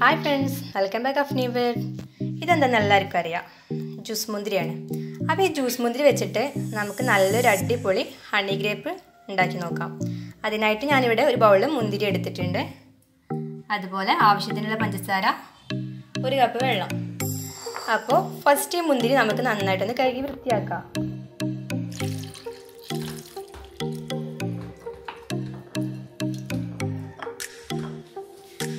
Friends welcome back of new world ഇതെന്താണെന്ന് എല്ലാവർക്കും അറിയാം? ജ്യൂസ് മുന്തിരിയാണ്. അപ്പോൾ ഈ ജ്യൂസ് മുന്തിരി വെച്ചിട്ട് നമുക്ക് നല്ലൊരു അടിപൊളി ഹണി ഗ്രേപ്പ് ഉണ്ടാക്കി നോക്കാം. അതിനായിട്ട് ഞാനിവിടെ ഒരു ബൗളിൽ മുന്തിരി എടുത്തിട്ടുണ്ട്. അതുപോലെ ആവശ്യത്തിനുള്ള പഞ്ചസാര ഒരു കപ്പ് വെള്ളം. അപ്പോൾ ഫസ്റ്റ് ഈ മുന്തിരി നമുക്ക് നന്നായിട്ടൊന്ന് കഴുകി വൃത്തിയാക്കാം.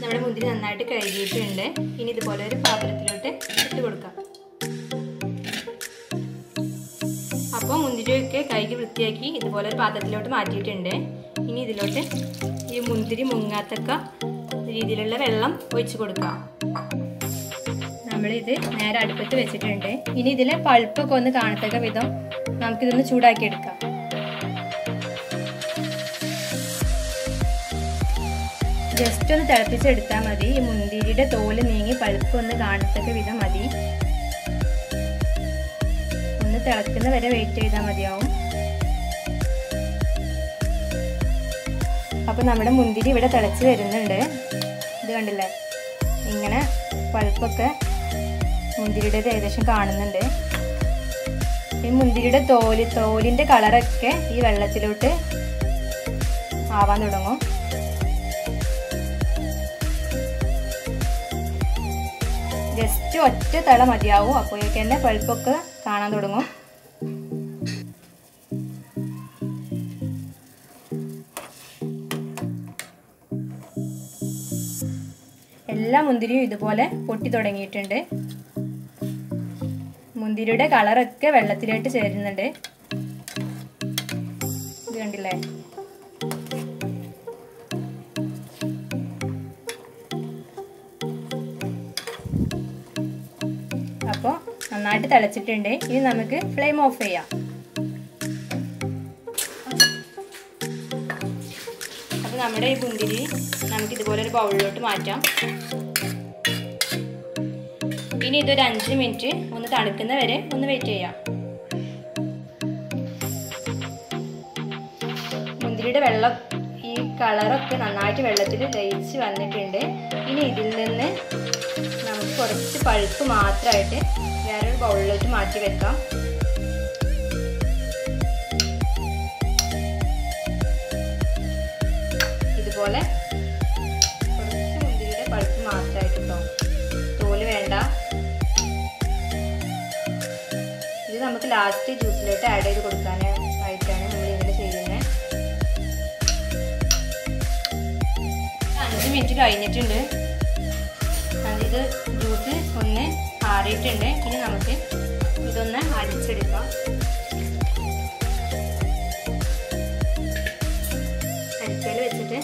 നമ്മുടെ മുന്തിരി നന്നായിട്ട് കഴുകിയിട്ടുണ്ട്. ഇനി ഇതുപോലെ ഒരു പാത്രത്തിലോട്ട് ഇട്ട് കൊടുക്കാം. അപ്പോൾ മുന്തിരിയൊക്കെ കഴുകി വൃത്തിയാക്കി ഇതുപോലെ ഒരു പാത്രത്തിലോട്ട് മാറ്റിയിട്ടുണ്ട്. ഇനി ഇതിലോട്ട് ഈ മുന്തിരി മുങ്ങാത്തക്ക രീതിയിലുള്ള വെള്ളം ഒഴിച്ചു കൊടുക്കാം. നമ്മളിത് നേരെ അടുപ്പത്ത് വെച്ചിട്ടുണ്ട്. ഇനി ഇതിലെ പഴുപ്പൊക്കെ ഒന്ന് കാണത്തക്ക വിധം നമുക്കിതൊന്ന് ചൂടാക്കി ജസ്റ്റ് ഒന്ന് തിളപ്പിച്ചെടുത്താൽ മതി. ഈ മുന്തിരിയുടെ തോൽ നീങ്ങി പഴുപ്പ് ഒന്ന് കാണത്തക്ക വിധം മതി. ഒന്ന് തിളക്കുന്ന വരെ വെയിറ്റ് ചെയ്താൽ മതിയാവും. അപ്പോൾ നമ്മുടെ മുന്തിരി ഇവിടെ തിളച്ച് വരുന്നുണ്ട്. ഇത് കണ്ടില്ലേ? ഇങ്ങനെ പഴുപ്പൊക്കെ മുന്തിരിയുടെ ഏകദേശം കാണുന്നുണ്ട്. ഈ മുന്തിരിയുടെ തോൽ തോലിന്റെ കളറൊക്കെ ഈ വെള്ളത്തിലോട്ട് ആവാൻ തുടങ്ങും. ജസ്റ്റ് ഒറ്റ തള മതിയാവും. അപ്പോഴേക്ക് തന്നെ പഴുപ്പൊക്കെ കാണാൻ തുടങ്ങും. എല്ലാ മുന്തിരിയും ഇതുപോലെ പൊട്ടി തുടങ്ങിയിട്ടുണ്ട്. മുന്തിരിയുടെ കളറൊക്കെ വെള്ളത്തിലായിട്ട് ചേരുന്നുണ്ട്. ഇത് കണ്ടില്ലേ? നന്നായിട്ട് തിളച്ചിട്ടുണ്ട്. ഇനി നമുക്ക് ഫ്ലെയിം ഓഫ് ചെയ്യാം. അപ്പോൾ നമ്മുടെ ഈ ബുന്തിരി നമുക്ക് ഇതുപോലെ ഒരു ബൗളിലോട്ട് മാറ്റാം. ഇനി ഇതൊരു അഞ്ച് മിനിറ്റ് ഒന്ന് തണുക്കുന്ന വരെ ഒന്ന് വെയിറ്റ് ചെയ്യാം. മുന്തിരിയുടെ വെള്ളം ഈ കളറൊക്കെ നന്നായിട്ട് വെള്ളത്തിൽ ലയിച്ച് വന്നിട്ടുണ്ട്. ഇനി ഇതിൽ നിന്ന് നമുക്ക് കുറച്ച് പഴുപ്പ് മാത്രമായിട്ട് വേറൊരു ബൗളിലോട്ട് മാറ്റി വെക്കാം. ഇതുപോലെ കുറച്ച് മുന്തിരിയുടെ പഴുപ്പ് മാത്രമായിട്ട്. കേട്ടോ തോൽ വേണ്ട. ഇത് നമുക്ക് ലാസ്റ്റ് ജ്യൂസിലോട്ട് ആഡ് ചെയ്ത് കൊടുക്കാൻ ആയിട്ടാണ് നമ്മൾ ഇങ്ങനെ ചെയ്യുന്നത് അഞ്ച് മിനിറ്റ് കഴിഞ്ഞിട്ടുണ്ട്. ഇത് ജ്യൂസ് ഒന്ന് ആറിയിട്ടുണ്ട് ഇനി നമുക്ക് ഇതൊന്ന് അടിച്ചെടുക്കാം. അരിച്ചാൽ വെച്ചിട്ട്.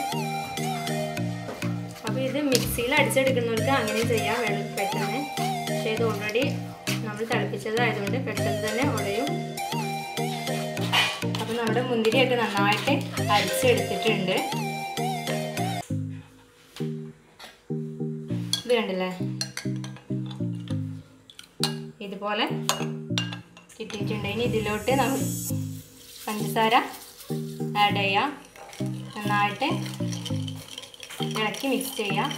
അപ്പോൾ ഇത് മിക്സിയിൽ അടിച്ചെടുക്കുന്നവർക്ക് അങ്ങനെ ചെയ്യാം. വെള്ളം പെട്ടെന്ന്. പക്ഷേ ഇത് ഓൾറെഡി നമ്മൾ തിളപ്പിച്ചതായതുകൊണ്ട് പെട്ടെന്ന് തന്നെ ഉടയും. അപ്പോൾ നമ്മുടെ മുന്തിരിയൊക്കെ നന്നായിട്ട് അരിച്ചെടുത്തിട്ടുണ്ട് ഇത് കണ്ടില്ലേ? ഇതുപോലെ കിട്ടിയിട്ടുണ്ട്. ഇനി ഇതിലോട്ട് നമ്മൾ പഞ്ചസാര ആഡ് ചെയ്യാം. നന്നായിട്ട് ഇളക്കി മിക്സ് ചെയ്യാം.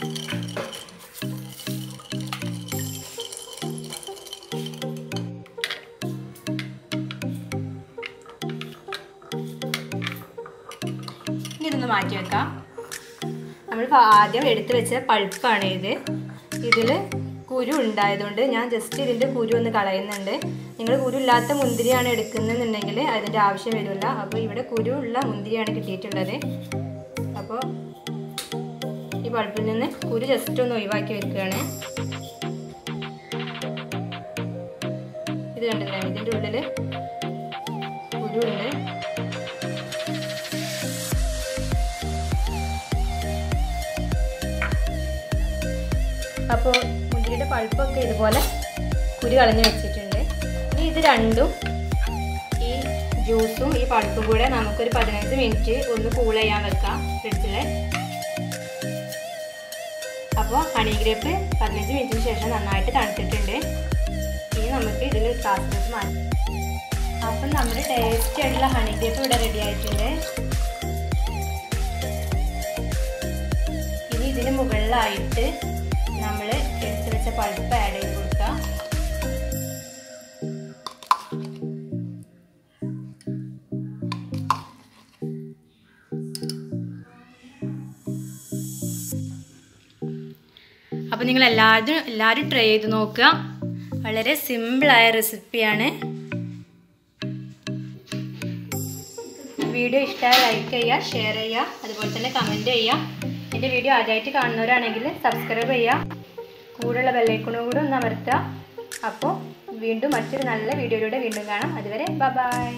ഇതൊന്ന് മാറ്റി വെക്കാം. നമ്മൾ ആദ്യം എടുത്തു വെച്ച പൾപ്പാണ് ഇത്. ഇതിൽ കുരു ഉണ്ടായതുകൊണ്ട് ഞാൻ ജസ്റ്റ് ഇതിന്റെ കുരു ഒന്ന് കളയുന്നുണ്ട്. നിങ്ങൾ കുരു ഇല്ലാത്ത മുന്തിരിയാണ് എടുക്കുന്നതെന്നുണ്ടെങ്കിൽ അതിന്റെ ആവശ്യം വരില്ല. അപ്പോൾ ഇവിടെ കുരു ഉള്ള മുന്തിരിയാണ് കിട്ടിയിട്ടുള്ളത്. അപ്പോൾ ഈ പൾപ്പിൽ നിന്ന് കുരു ജസ്റ്റ് ഒന്ന് ഒഴിവാക്കി വെക്കുകയാണ്. ഇത് കണ്ടില്ലേ? ഇതിന്റെ ഉള്ളിൽ കുരു ഉണ്ട് അപ്പോൾ മുന്തിരിയുടെ പഴുപ്പൊക്കെ ഇതുപോലെ കുരു കളഞ്ഞ് വെച്ചിട്ടുണ്ട്. ഇനി ഇത് രണ്ടും ഈ ജ്യൂസും ഈ പഴുപ്പും കൂടെ നമുക്കൊരു പതിനഞ്ച് മിനിറ്റ് ഒന്ന് കൂൾ ചെയ്യാൻ വെക്കാം ഫ്രിഡ്ജിൽ അപ്പോൾ ഹണി ഗ്രേപ്പ് പതിനഞ്ച് മിനിറ്റിന് ശേഷം നന്നായിട്ട് തണുത്തിട്ടുണ്ട്. ഇനി നമുക്ക് ഇതിൽ ഗ്ലാസ്സിലേക്ക് മാറ്റാം. അപ്പം നമ്മുടെ ടേസ്റ്റി ആയിട്ടുള്ള ഹണി ഗ്രേപ്പ് ഇവിടെ റെഡി ആയിട്ടുണ്ട്. ഇനി ഇതിന് മുകളിലായിട്ട് വെച്ച പഴുപ്പ് ആഡ് ചെയ്ത് കൊടുക്കുക അപ്പോൾ നിങ്ങൾ എല്ലാവരും എല്ലാവരും ട്രൈ ചെയ്ത് നോക്കുക. വളരെ സിമ്പിളായ റെസിപ്പിയാണ് വീഡിയോ ഇഷ്ടമായ ലൈക്ക് ചെയ്യുക ഷെയർ ചെയ്യുക അതുപോലെ തന്നെ കമന്റ് ചെയ്യുക. എന്റെ വീഡിയോ ആദ്യമായിട്ട് കാണുന്നവരാണെങ്കിൽ സബ്സ്ക്രൈബ് ചെയ്യുക. കൂടെയുള്ള ബെല്ലൈക്കണും കൂടെ ഒന്ന് അമർത്തുക. അപ്പോൾ വീണ്ടും മറ്റൊരു നല്ല വീഡിയോയിലൂടെ വീണ്ടും കാണാം. അതുവരെ ബൈ